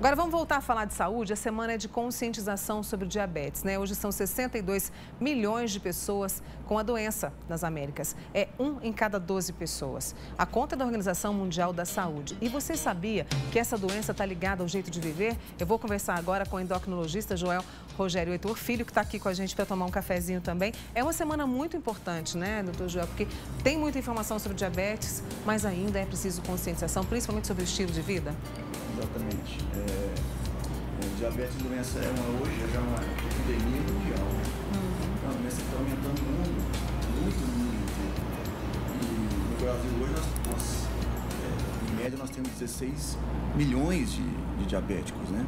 Agora vamos voltar a falar de saúde. A semana é de conscientização sobre diabetes, né? Hoje são 62 milhões de pessoas com a doença nas Américas. É um em cada 12 pessoas. A conta é da Organização Mundial da Saúde. E você sabia que essa doença está ligada ao jeito de viver? Eu vou conversar agora com o endocrinologista Joel Rogério Heitor Filho, que está aqui com a gente para tomar um cafezinho também. É uma semana muito importante, né, doutor Joel? Porque tem muita informação sobre diabetes, mas ainda é preciso conscientização, principalmente sobre o estilo de vida. Exatamente. É, é, diabetes doença é uma, hoje é já uma epidemia mundial. Né? Uhum. É uma doença que está aumentando no mundo, muito no mundo inteiro. E no Brasil hoje nós, nós é, em média nós temos 16 milhões de, de diabéticos, né?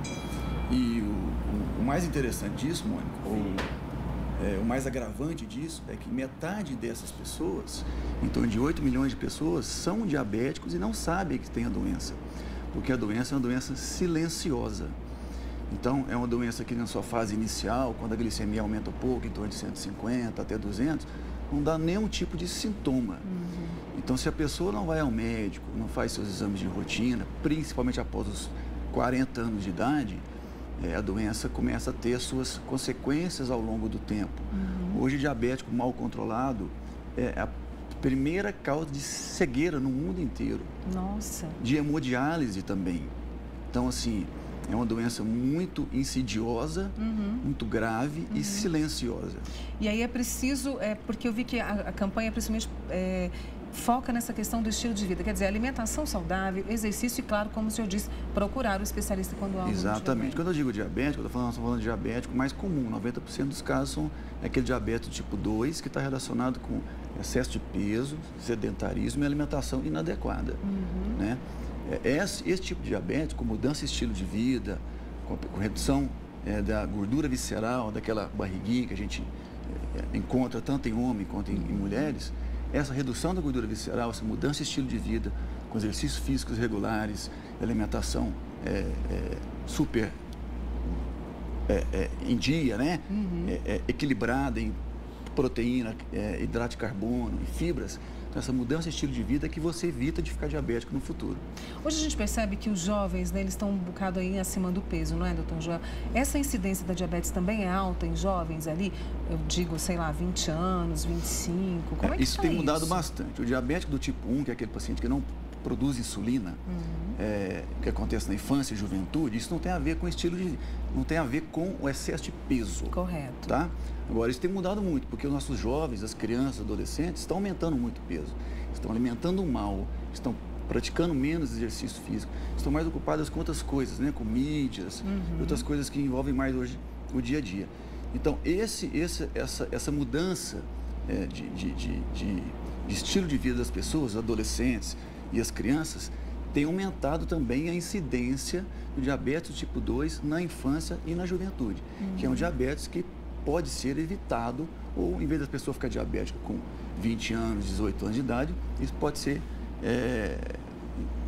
E o, o, o, mais interessante disso, Mônica, ou é, o mais agravante disso é que metade dessas pessoas, em torno de 8 milhões de pessoas, são diabéticos e não sabem que têm a doença porque a doença é uma doença silenciosa. Então, é uma doença que na sua fase inicial, quando a glicemia aumenta um pouco, em torno de 150 até 200, não dá nenhum tipo de sintoma. Uhum. Então, se a pessoa não vai ao médico, não faz seus exames de rotina, principalmente após os 40 anos de idade, é, a doença começa a ter suas consequências ao longo do tempo. Uhum. Hoje, diabético mal controlado é a primeira causa de cegueira no mundo inteiro. Nossa. De hemodiálise também. Então, assim, é uma doença muito insidiosa, uhum. muito grave uhum. e silenciosa. E aí é preciso, é, porque eu vi que a, a campanha principalmente é, foca nessa questão do estilo de vida, quer dizer, alimentação saudável, exercício e, claro, como o senhor disse, procurar o especialista quando há Exatamente. Quando eu digo diabético, eu estou falando, falando de diabético mais comum, 90% dos casos são aquele diabetes tipo 2 que está relacionado com excesso de peso, sedentarismo e alimentação inadequada. Uhum. Né? É, esse, esse, tipo de diabetes, com mudança de estilo de vida, com, com redução é, da gordura visceral, daquela barriguinha que a gente é, encontra tanto em homem quanto em, em mulheres, essa redução da gordura visceral, essa mudança de estilo de vida, com exercícios físicos regulares, alimentação é, é, super é, é em dia, né? Uhum. É, é, equilibrada em proteína, hidrato de carbono e fibras, então, essa mudança de estilo de vida é que você evita de ficar diabético no futuro. Hoje a gente percebe que os jovens, né, eles estão um bocado aí acima do peso, não é, doutor Joel? Essa incidência da diabetes também é alta em jovens ali? Eu digo, sei lá, 20 anos, 25, como é, é que Isso tá tem mudado isso? bastante. O diabético do tipo 1, que é aquele paciente que não produz insulina, uhum. é, que acontece na infância e juventude, isso não tem a ver com estilo de. não tem a ver com o excesso de peso. Correto. Tá? Agora, isso tem mudado muito, porque os nossos jovens, as crianças, adolescentes, estão aumentando muito o peso, estão alimentando mal, estão praticando menos exercício físico, estão mais ocupadas com outras coisas, né? com mídias, uhum. outras coisas que envolvem mais hoje o dia a dia. Então, esse, esse, essa, essa mudança é, de, de, de, de, estilo de vida das pessoas, adolescentes, e as crianças, tem aumentado também a incidência do diabetes tipo 2 na infância e na juventude, uhum. que é um diabetes que pode ser evitado, ou em vez da pessoa ficar diabética com 20 anos, 18 anos de idade, isso pode ser, é,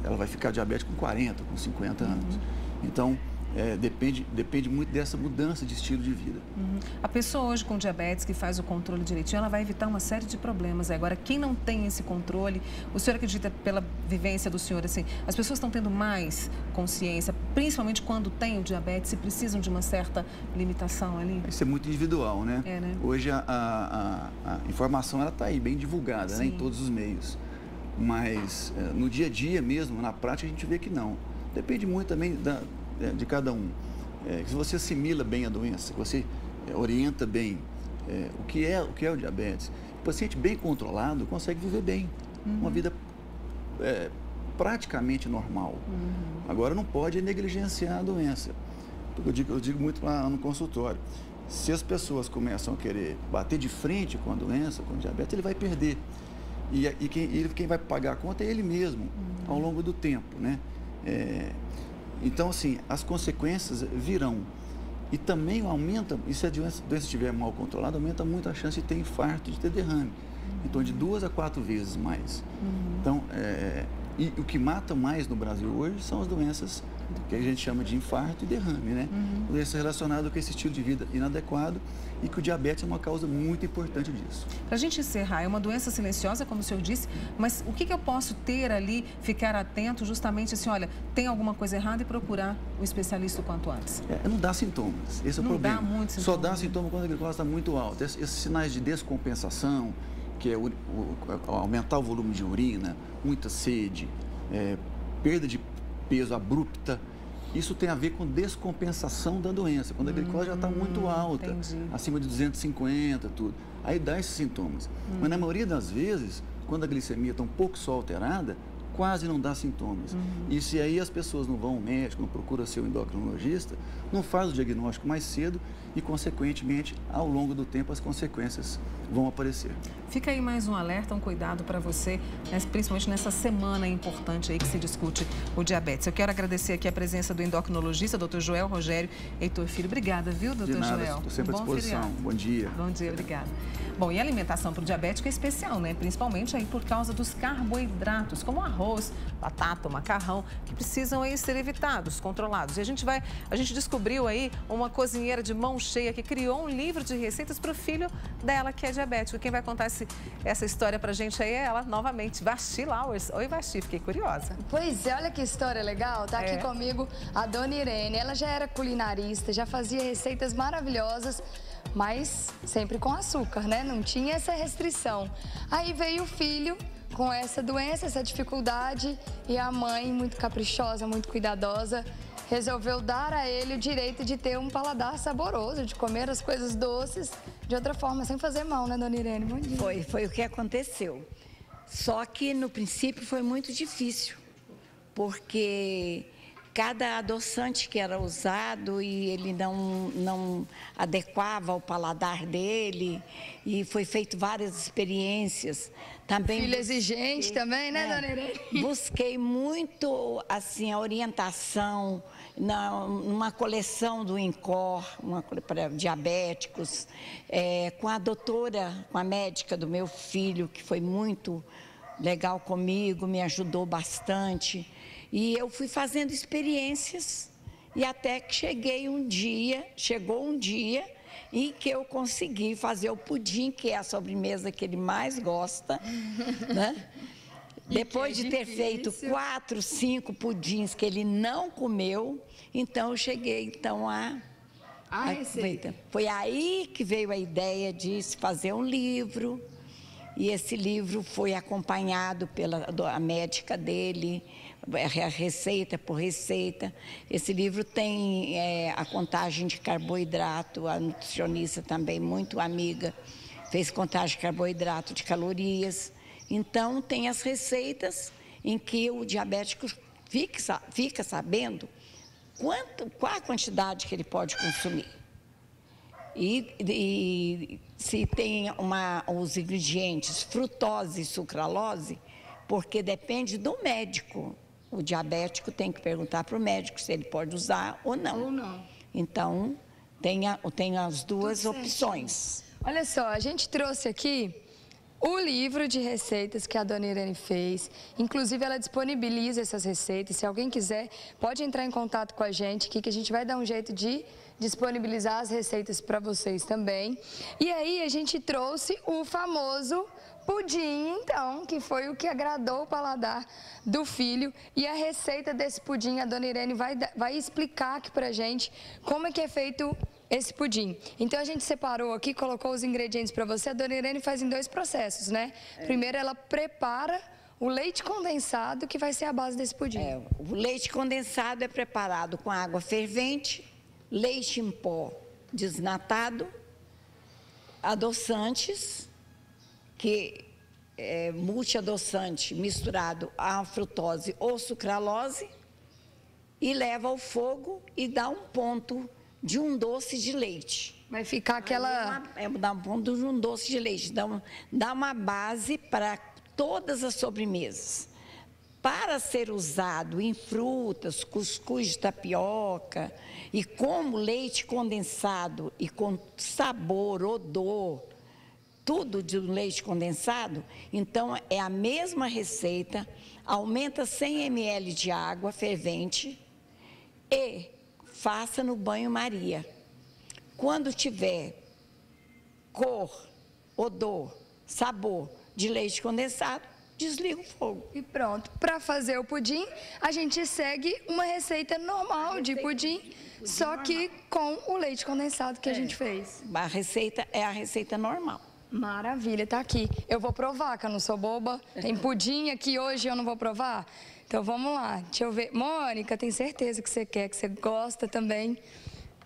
ela vai ficar diabética com 40, com 50 anos. Uhum. Então, é, depende, depende muito dessa mudança de estilo de vida. Uhum. A pessoa hoje com diabetes que faz o controle direitinho, ela vai evitar uma série de problemas. Agora, quem não tem esse controle, o senhor acredita pela vivência do senhor, assim, as pessoas estão tendo mais consciência, principalmente quando têm o diabetes e precisam de uma certa limitação ali? Isso é muito individual, né? É, né? Hoje a, a, a informação ela está aí bem divulgada, né, em todos os meios. Mas é, no dia a dia mesmo, na prática, a gente vê que não. Depende muito também da, de cada um. É, se você assimila bem a doença, se você é, orienta bem é, o, que é, o que é o diabetes, o paciente bem controlado consegue viver bem, uhum. uma vida é, praticamente normal. Uhum. Agora não pode negligenciar a doença. Eu digo, eu digo muito lá no consultório. Se as pessoas começam a querer bater de frente com a doença, com o diabetes, ele vai perder. E, e quem, ele, quem vai pagar a conta é ele mesmo, uhum. ao longo do tempo. Né? É, então, assim, as consequências virão. E também aumenta, e se a doença, doença estiver mal controlada, aumenta muito a chance de ter infarto, de ter derrame. Então, de duas a quatro vezes mais. Uhum. Então, é, e o que mata mais no Brasil hoje são as doenças que a gente chama de infarto e derrame, né? Uhum. Doença relacionada com esse estilo de vida inadequado e que o diabetes é uma causa muito importante disso. Para a gente encerrar, é uma doença silenciosa, como o senhor disse, mas o que, que eu posso ter ali, ficar atento justamente assim, olha, tem alguma coisa errada e procurar o especialista o quanto antes? É, não dá sintomas, esse é o não problema. Dá muito sintoma. Só dá sintoma quando a glicose está muito alta. Esses, esses sinais de descompensação, que é o, o, aumentar o volume de urina, muita sede, é, perda de peso abrupta, isso tem a ver com descompensação da doença, quando a glicose já está muito hum, alta, entendi. acima de 250, tudo. Aí dá esses sintomas. Hum. Mas na maioria das vezes, quando a glicemia está um pouco só alterada, quase não dá sintomas. Uhum. E se aí as pessoas não vão ao médico, não procuram seu endocrinologista, não faz o diagnóstico mais cedo e, consequentemente, ao longo do tempo, as consequências vão aparecer. Fica aí mais um alerta, um cuidado para você, né, principalmente nessa semana importante aí que se discute o diabetes. Eu quero agradecer aqui a presença do endocrinologista, doutor Joel Rogério Heitor Filho. Obrigada, viu, doutor Joel? Estou sempre um à disposição. Feriado. Bom dia. Bom dia, obrigada. Bom, e a alimentação para o diabético é especial, né? Principalmente aí por causa dos carboidratos, como arroz, batata, macarrão, que precisam aí ser evitados, controlados. E a gente vai, a gente descobriu aí uma cozinheira de mão cheia que criou um livro de receitas para o filho dela que é diabético. Quem vai contar esse, essa história para a gente aí é ela novamente, Vasti Lauers. Oi, Vasti, fiquei curiosa. Pois é, olha que história legal. Tá aqui é. comigo a Dona Irene. Ela já era culinarista, já fazia receitas maravilhosas mas sempre com açúcar, né? Não tinha essa restrição. Aí veio o filho com essa doença, essa dificuldade, e a mãe, muito caprichosa, muito cuidadosa, resolveu dar a ele o direito de ter um paladar saboroso, de comer as coisas doces de outra forma, sem fazer mal, né, dona Irene? Bom dia. Foi, foi o que aconteceu. Só que no princípio foi muito difícil, porque cada adoçante que era usado e ele não, não adequava ao paladar dele e foi feito várias experiências. Também Filho busquei, exigente também, né, é, dona Irene? Busquei muito, assim, a orientação na, numa coleção do INCOR, para diabéticos, é, com a doutora, com a médica do meu filho, que foi muito legal comigo, me ajudou bastante. E eu fui fazendo experiências e até que cheguei um dia, chegou um dia em que eu consegui fazer o pudim, que é a sobremesa que ele mais gosta, né? Depois de ter feito quatro, cinco pudins que ele não comeu, então eu cheguei então a a receita. Foi aí que veio a ideia de se fazer um livro. E esse livro foi acompanhado pela a médica dele, é, a receita por receita. Esse livro tem é, a contagem de carboidrato, a nutricionista também muito amiga fez contagem de carboidrato, de calorias. Então tem as receitas em que o diabético fica, fica sabendo quanto, qual a quantidade que ele pode consumir. E, e se tem uma, os ingredientes frutose e sucralose, porque depende do médico o diabético tem que perguntar para o médico se ele pode usar ou não. Ou não. Então, tem, a, tem as duas opções. Olha só, a gente trouxe aqui o livro de receitas que a dona Irene fez. Inclusive, ela disponibiliza essas receitas. Se alguém quiser, pode entrar em contato com a gente aqui, que a gente vai dar um jeito de disponibilizar as receitas para vocês também. E aí, a gente trouxe o famoso pudim, então, que foi o que agradou o paladar do filho. E a receita desse pudim, a dona Irene vai, vai explicar aqui pra gente como é que é feito esse pudim. Então a gente separou aqui, colocou os ingredientes para você. A dona Irene faz em dois processos, né? É. Primeiro ela prepara o leite condensado, que vai ser a base desse pudim. É, o leite condensado é preparado com água fervente, leite em pó desnatado, adoçantes que é multiadoçante misturado a frutose ou sucralose e leva ao fogo e dá um ponto de um doce de leite. Vai ficar aquela. É, dá um ponto de um doce de leite, dá, um, dá uma base para todas as sobremesas. Para ser usado em frutas, cuscuz de tapioca e como leite condensado e com sabor, odor, tudo de leite condensado, então é a mesma receita, aumenta 100 ml de água fervente E faça no banho-maria. Quando tiver cor, odor, sabor de leite condensado, desliga o fogo. E pronto. Para fazer o pudim, a gente segue uma receita normal de pudim, só que com o leite condensado que a gente fez. A receita é a receita normal. Maravilha, tá aqui. Eu vou provar, que eu não sou boba. Tem pudim aqui hoje eu não vou provar? Então vamos lá, deixa eu ver. Mônica, tem certeza que você quer, que você gosta também.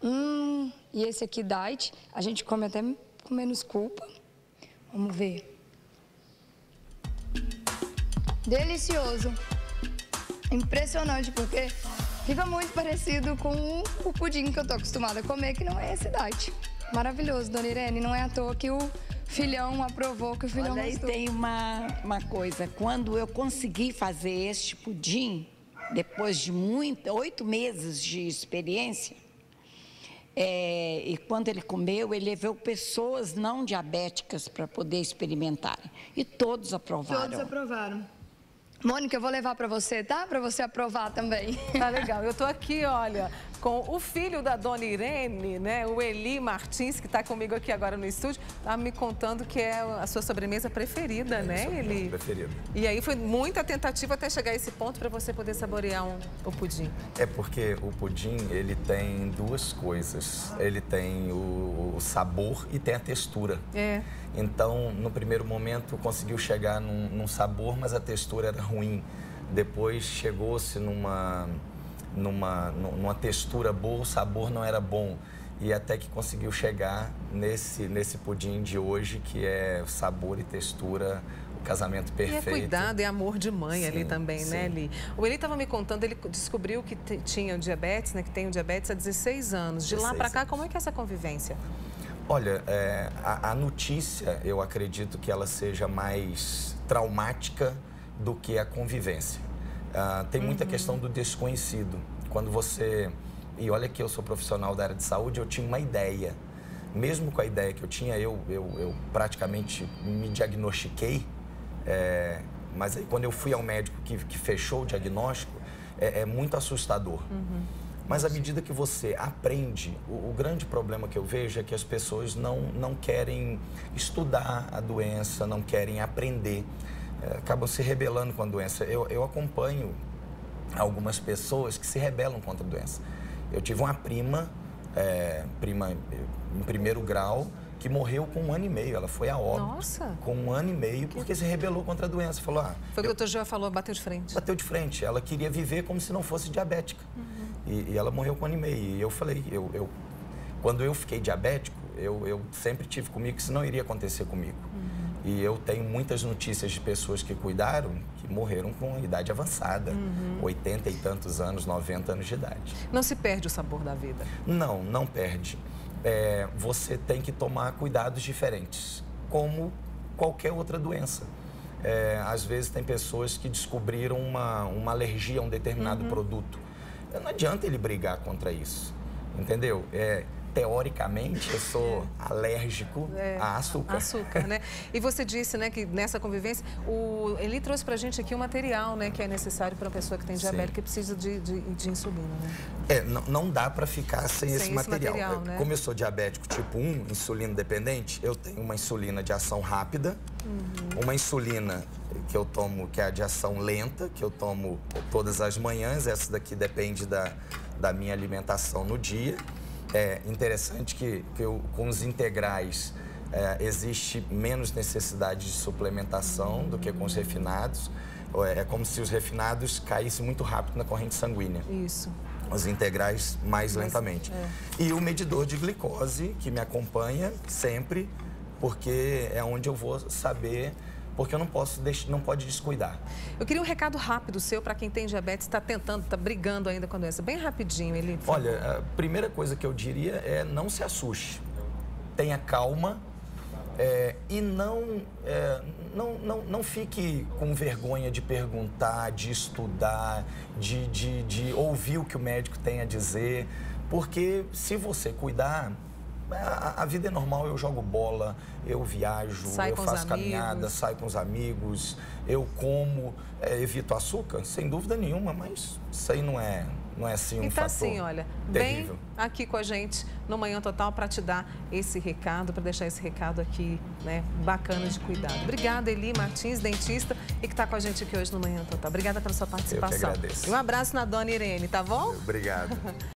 Hum, e esse aqui, diet, a gente come até com menos culpa. Vamos ver. Delicioso. Impressionante, porque fica muito parecido com o pudim que eu tô acostumada a comer, que não é esse diet. Maravilhoso, dona Irene. Não é à toa que o filhão aprovou, que o filhão Olha, aí gostou. tem uma, uma coisa. Quando eu consegui fazer este pudim, depois de muito, oito meses de experiência, é, e quando ele comeu, ele levou pessoas não diabéticas para poder experimentarem. E todos aprovaram. Todos aprovaram. Mônica, eu vou levar para você, tá? Para você aprovar também. Tá legal. Eu tô aqui, olha, com o filho da dona Irene, né? O Eli Martins, que está comigo aqui agora no estúdio, tá me contando que é a sua sobremesa preferida, né, Eli? Preferida. E aí foi muita tentativa até chegar a esse ponto para você poder saborear um, o pudim. É porque o pudim, ele tem duas coisas. Ele tem o, o sabor e tem a textura. É. Então, no primeiro momento, conseguiu chegar num, num sabor, mas a textura era ruim. Depois chegou-se numa, numa, numa textura boa, o sabor não era bom. E até que conseguiu chegar nesse, nesse pudim de hoje, que é sabor e textura, o casamento E perfeito. é cuidado e amor de mãe ali Sim, também, né, sim. Eli? O Eli estava me contando, ele descobriu que tinha o diabetes, né, que tem o diabetes há 16 anos. De lá 16 para cá, como é que é essa convivência? Olha, é, a, a notícia, eu acredito que ela seja mais traumática do que a convivência. Ah, tem muita questão do desconhecido. Quando você. E olha que eu sou profissional da área de saúde, eu tinha uma ideia. Mesmo com a ideia que eu tinha, eu, eu, eu praticamente me diagnostiquei. é, mas aí, quando eu fui ao médico que, que fechou o diagnóstico, é, é muito assustador. Mas à medida que você aprende, o, o grande problema que eu vejo é que as pessoas não, não querem estudar a doença, não querem aprender, acabam se rebelando com a doença. Eu, eu acompanho algumas pessoas que se rebelam contra a doença. Eu tive uma prima, eh, prima em primeiro grau, que morreu com um ano e meio. Ela foi a óbito Nossa. com um ano e meio porque se rebelou contra a doença. Falou, ah, Foi o que o doutor Joel falou, bateu de frente. bateu de frente. Ela queria viver como se não fosse diabética. E, e ela morreu com um ano e meio. E eu falei, eu, eu- quando eu fiquei diabético, eu, eu sempre tive comigo que isso não iria acontecer comigo. E eu tenho muitas notícias de pessoas que cuidaram que morreram com idade avançada, 80 e tantos anos, 90 anos de idade. Não se perde o sabor da vida. Não, não perde. É, você tem que tomar cuidados diferentes, como qualquer outra doença. É, às vezes tem pessoas que descobriram uma, uma alergia a um determinado produto. Não adianta ele brigar contra isso, entendeu? É, teoricamente, eu sou alérgico a açúcar. Açúcar, né? E você disse, né, que nessa convivência, o Eli trouxe pra gente aqui o material, né, que é necessário para uma pessoa que tem diabetes, Sim. que precisa de, de, de insulina, né? É, não, não dá para ficar sem, Sem esse esse material. material, É, né? Como eu sou diabético tipo 1, insulina dependente, eu tenho uma insulina de ação rápida, Uhum. uma insulina que eu tomo que é a de ação lenta, que eu tomo todas as manhãs. Essa daqui depende da, da minha alimentação no dia. É interessante que, que eu, com os integrais é, existe menos necessidade de suplementação do que com os refinados. É como se os refinados caíssem muito rápido na corrente sanguínea Isso. os integrais mais lentamente. E o medidor de glicose que me acompanha sempre, porque é onde eu vou saber, porque eu não posso não pode descuidar. Eu queria um recado rápido seu para quem tem diabetes, está tentando, está brigando ainda com a doença. Bem rapidinho, favor. Olha, a primeira coisa que eu diria é não se assuste, tenha calma é, e não, é, não, não, não fique com vergonha de perguntar, de estudar, de, de, de ouvir o que o médico tem a dizer, porque se você cuidar, a, a vida é normal, eu jogo bola, eu viajo, Sai eu faço caminhada, saio com os amigos, eu como, é, evito açúcar, sem dúvida nenhuma, mas isso aí não é, não é assim um e tá fator assim, olha, terrível. bem aqui com a gente no Manhã Total para te dar esse recado, para deixar esse recado aqui, né, bacana de cuidado. Obrigada, Eli Martins, dentista, e que está com a gente aqui hoje no Manhã Total. Obrigada pela sua participação. Eu que agradeço. E um abraço na dona Irene, tá bom? Obrigado.